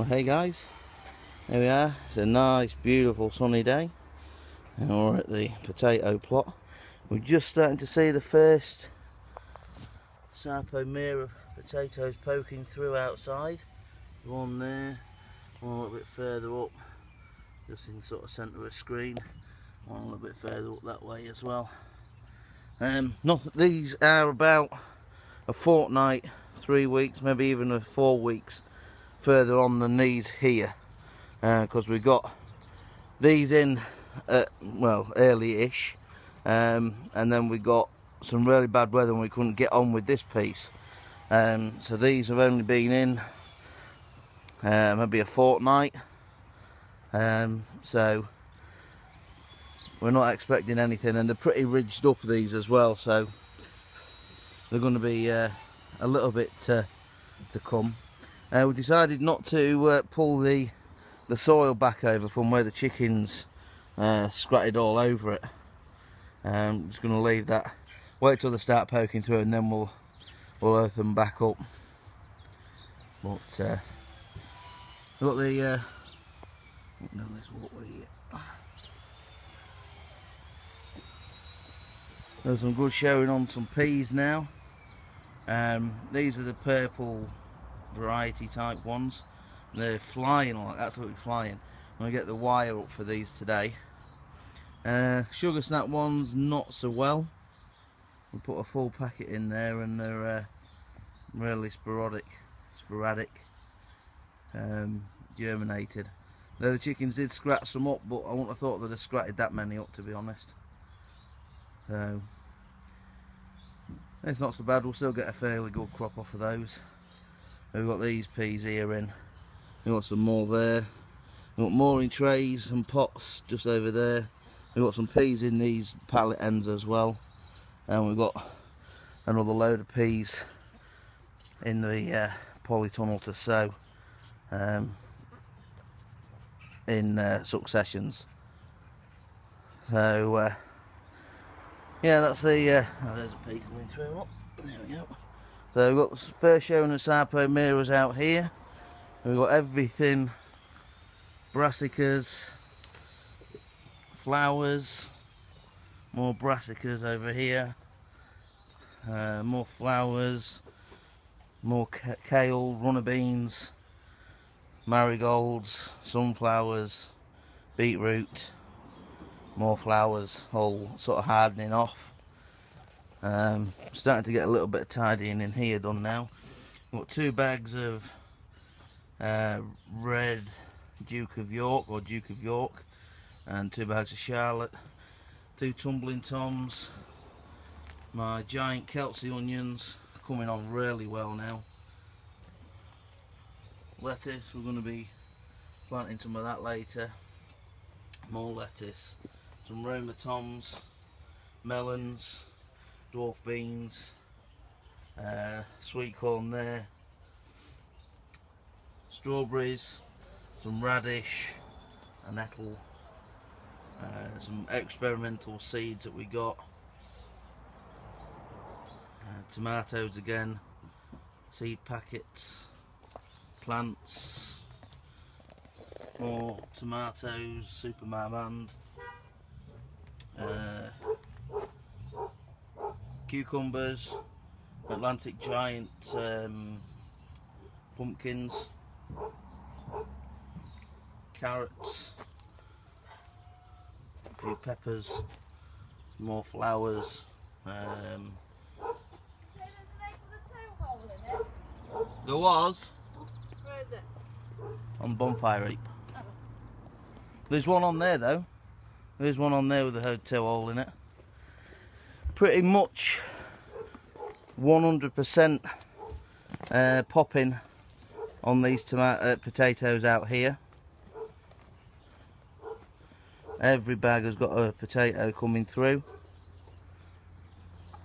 Well, hey guys, here we are. It's a nice, beautiful, sunny day, and we're at the potato plot. We're just starting to see the first Sarpo Mira potatoes poking through outside. One there, one a little bit further up, just in sort of centre of screen. One a little bit further up that way as well. Um, not these are about a fortnight, three weeks, maybe even a four weeks further on than these here because uh, we got these in at, well early-ish um, and then we got some really bad weather and we couldn't get on with this piece. Um, so these have only been in uh, maybe a fortnight. Um, so we're not expecting anything and they're pretty ridged up these as well so they're going to be uh, a little bit uh, to come uh, we decided not to uh, pull the the soil back over from where the chickens uh, scratted all over it. Um, just going to leave that, wait till they start poking through and then we'll we'll earth them back up. But uh, got the uh, no, here. There's some good showing on some peas now. Um, these are the purple variety type ones. They're flying like absolutely flying. I'm gonna get the wire up for these today. Uh, sugar snap ones not so well. We put a full packet in there and they're uh, really sporadic, sporadic, um, germinated. Though the chickens did scratch some up, but I wouldn't have thought they'd have scratched that many up to be honest. So it's not so bad. We'll still get a fairly good crop off of those. We've got these peas here in. We've got some more there. We've got more in trays and pots just over there. We've got some peas in these pallet ends as well. And we've got another load of peas in the uh, polytunnel to sow um, in uh, successions. So, uh, yeah, that's the. Uh, oh, there's a pea coming through. Oh, there we go. So we've got the first showing of Sarpo Miras out here. We've got everything, brassicas, flowers, more brassicas over here, uh, more flowers, more kale, runner beans, marigolds, sunflowers, beetroot, more flowers, all sort of hardening off. Um, starting to get a little bit of tidying in here done now. Got two bags of uh, red Duke of York or Duke of York and two bags of Charlotte, two tumbling toms, my giant Kelsae onions coming on really well now. Lettuce, we're going to be planting some of that later. More lettuce, some Roma toms, melons, dwarf beans, uh, sweet corn there, strawberries, some radish, a nettle, uh, some experimental seeds that we got, uh, tomatoes again, seed packets, plants, more tomatoes, super marmande, uh, cucumbers, Atlantic Giant um, pumpkins, carrots, a few peppers, more flowers. Um, there was. Where is it? On Bonfire Heap. There's one on there though. There's one on there with a hotel hole in it pretty much 100% uh, popping on these tomato uh, potatoes out here. Every bag has got a potato coming through.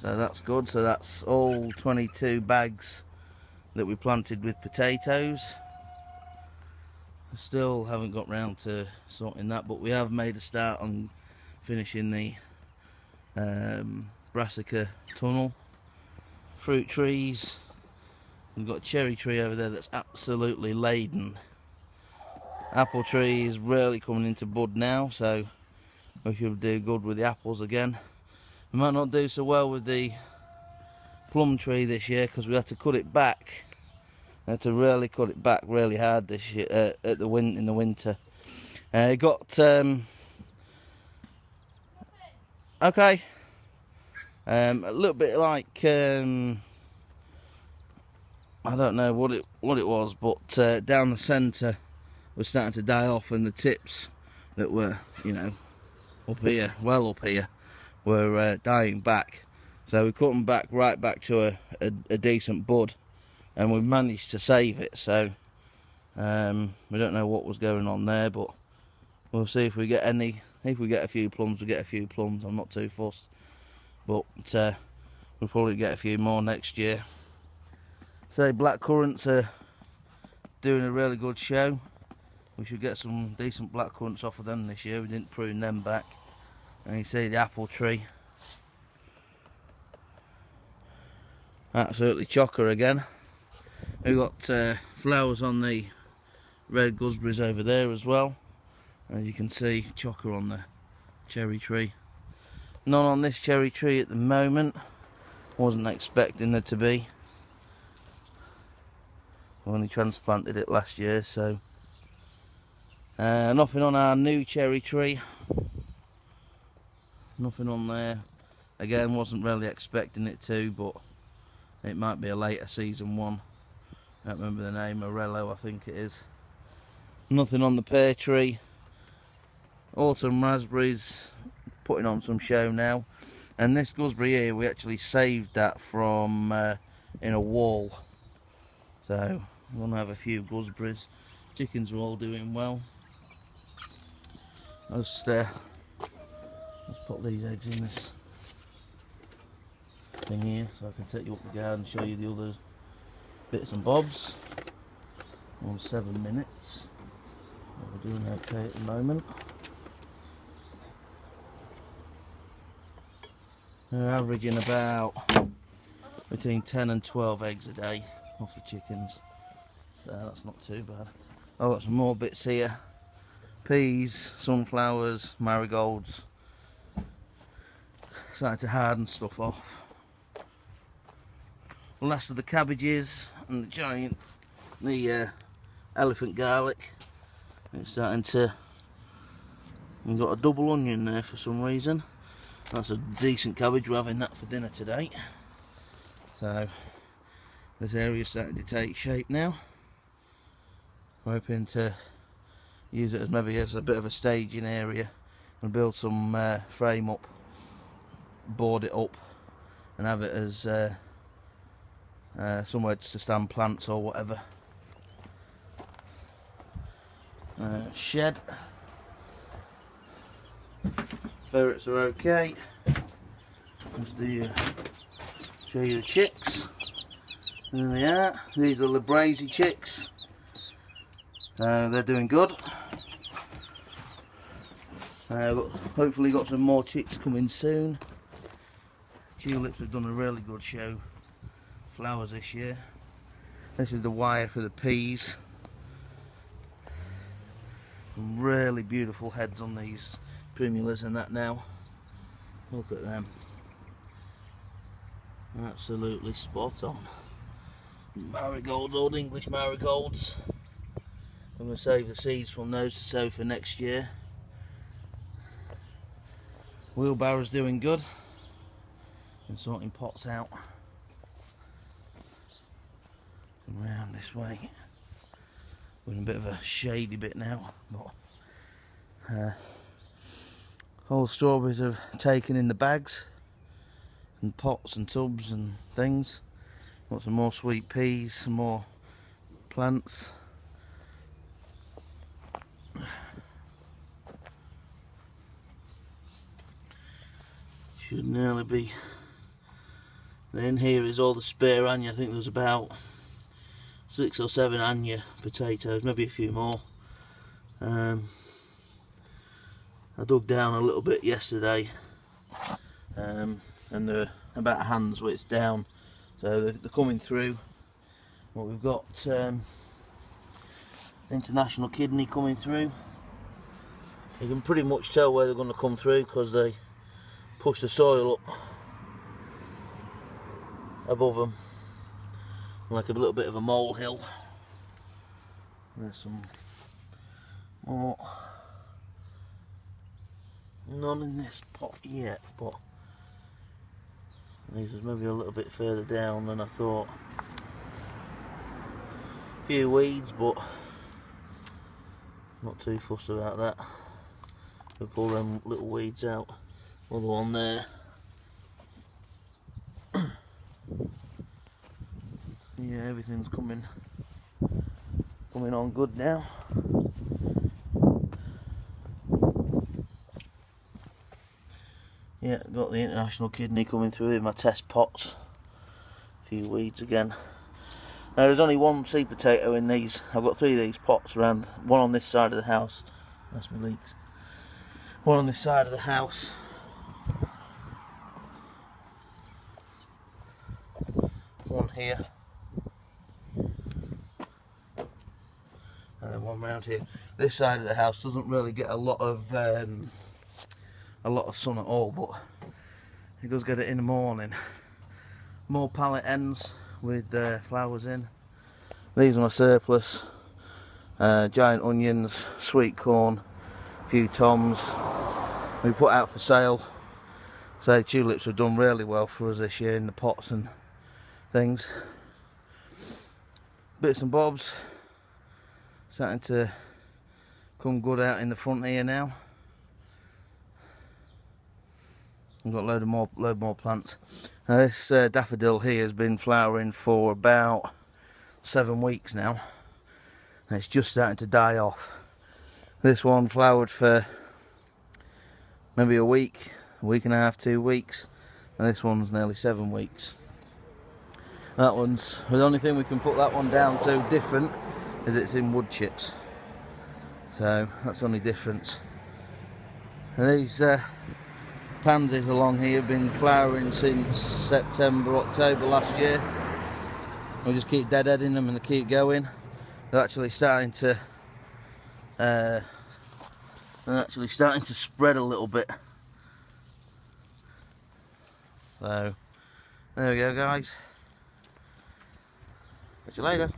So that's good. So that's all 22 bags that we planted with potatoes. Still haven't got round to sorting that, but we have made a start on finishing the um, brassica tunnel, fruit trees. We've got cherry tree over there that's absolutely laden. Apple tree is really coming into bud now so we should do good with the apples again. We might not do so well with the plum tree this year because we had to cut it back. We had to really cut it back really hard this year uh, at the win in the winter. Uh, got um, okay um, a little bit like um, I don't know what it what it was but uh, down the centre was starting to die off and the tips that were you know up here well up here were uh, dying back. So we cut them back right back to a, a, a decent bud and we managed to save it. So um, we don't know what was going on there but we'll see if we get any if we get a few plums we get a few plums. I'm not too fussed but uh, we'll probably get a few more next year. So black currants are doing a really good show. We should get some decent black currants off of them this year. We didn't prune them back. And you see the apple tree. Absolutely chocker again. We've got uh, flowers on the red gooseberries over there as well. As you can see chocker on the cherry tree none on this cherry tree at the moment. Wasn't expecting there to be. Only transplanted it last year so uh, nothing on our new cherry tree. Nothing on there. Again wasn't really expecting it to but it might be a later season one. I don't remember the name Morello I think it is. Nothing on the pear tree. Autumn raspberries putting on some show now. And this gooseberry here we actually saved that from uh, in a wall. So we're to have a few gooseberries chickens are all doing well. Just uh, let's put these eggs in this thing here so I can take you up the garden and show you the other bits and bobs. On seven minutes. We're doing okay at the moment they're averaging about between 10 and 12 eggs a day off the chickens. So that's not too bad. I've got some more bits here. Peas, sunflowers, marigolds. Starting to harden stuff off. The last of the cabbages and the giant, the uh, elephant garlic. It's starting to, we've got a double onion there for some reason. That's a decent cabbage, we're having that for dinner today. So, this area's starting to take shape now. We're hoping to use it as maybe as a bit of a staging area and build some uh, frame up, board it up and have it as uh, uh, somewhere to stand plants or whatever. Uh, shed. Ferrets are okay. Just the, uh, show you the chicks. There they are. These are the Brazy chicks. Uh, they're doing good. Uh, hopefully got some more chicks coming soon. Tulips have done a really good show flowers this year. This is the wire for the peas. Really beautiful heads on these primulas and that now. Look at them. Absolutely spot on. Marigolds, old English marigolds. I'm going to save the seeds from those to sow for next year. Wheelbarrow's doing good. And sorting pots out around this way. We're in a bit of a shady bit now, but uh, all strawberries are taken in the bags and pots and tubs and things. Got some more sweet peas, some more plants. Should nearly be. Then here is all the spare onion. I think there's about six or seven Anya potatoes, maybe a few more. Um, I dug down a little bit yesterday um, and they're about a hand's width down so they're, they're coming through what we've got um, international kidney coming through. You can pretty much tell where they're going to come through because they push the soil up above them like a little bit of a molehill. There's some more. None in this pot yet, but these is maybe a little bit further down than I thought. A few weeds, but not too fussed about that. We'll pull them little weeds out. Another one there. yeah, everything's coming coming on good now. Yeah, got the international kidney coming through in my test pots. A few weeds again. Now there's only one seed potato in these. I've got three of these pots around. One on this side of the house. That's my leeks. One on this side of the house. One here. And then one round here. This side of the house doesn't really get a lot of um, a lot of sun at all but does get it in the morning. More pallet ends with uh, flowers in. These are my surplus. Uh, giant onions sweet corn a few toms. We put out for sale. So tulips have done really well for us this year in the pots and things. Bits and bobs. Starting to come good out in the front here now We've got a load of more, load more plants. Now this uh, daffodil here has been flowering for about seven weeks now. And it's just starting to die off. This one flowered for maybe a week, a week and a half, two weeks. And this one's nearly seven weeks. That one's, the only thing we can put that one down to different is it's in wood chips. So that's the only difference. And these uh, pansies along here have been flowering since September, October last year. We just keep deadheading them and they keep going. They're actually starting to uh, they're actually starting to spread a little bit. So there we go guys. Catch you later.